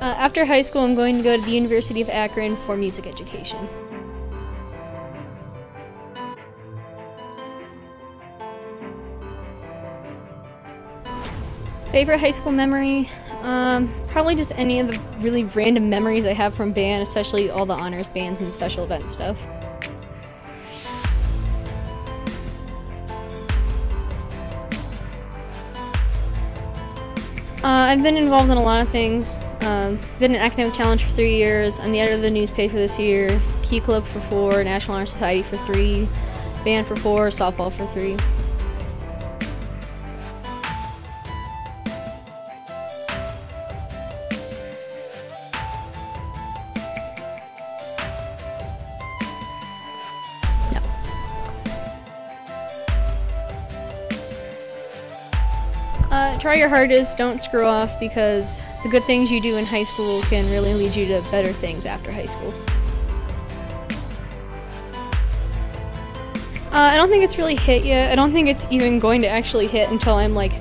Uh, after high school, I'm going to go to the University of Akron for music education. Favorite high school memory? Um, probably just any of the really random memories I have from band, especially all the honors bands and special event stuff. Uh, I've been involved in a lot of things. Um, been an academic challenge for three years. I'm the editor of the newspaper this year. Key Club for four, National Honor Society for three, band for four, softball for three. Uh, try your hardest, don't screw off because the good things you do in high school can really lead you to better things after high school. Uh, I don't think it's really hit yet. I don't think it's even going to actually hit until I'm like,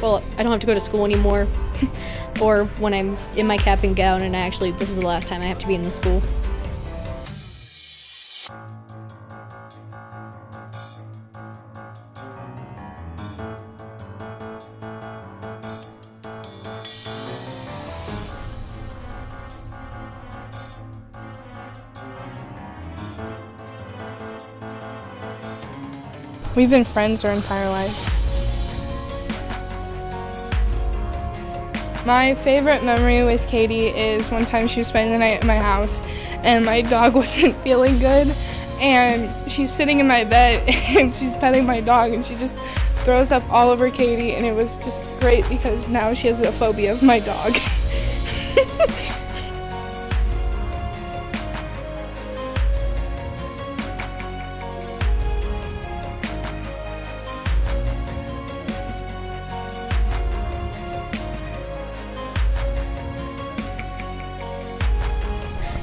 well, I don't have to go to school anymore. or when I'm in my cap and gown and I actually, this is the last time I have to be in the school. We've been friends our entire lives. My favorite memory with Katie is one time she was spending the night at my house and my dog wasn't feeling good and she's sitting in my bed and she's petting my dog and she just throws up all over Katie and it was just great because now she has a phobia of my dog.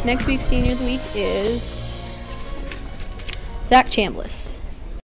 Next week's senior of the week is Zach Chambliss.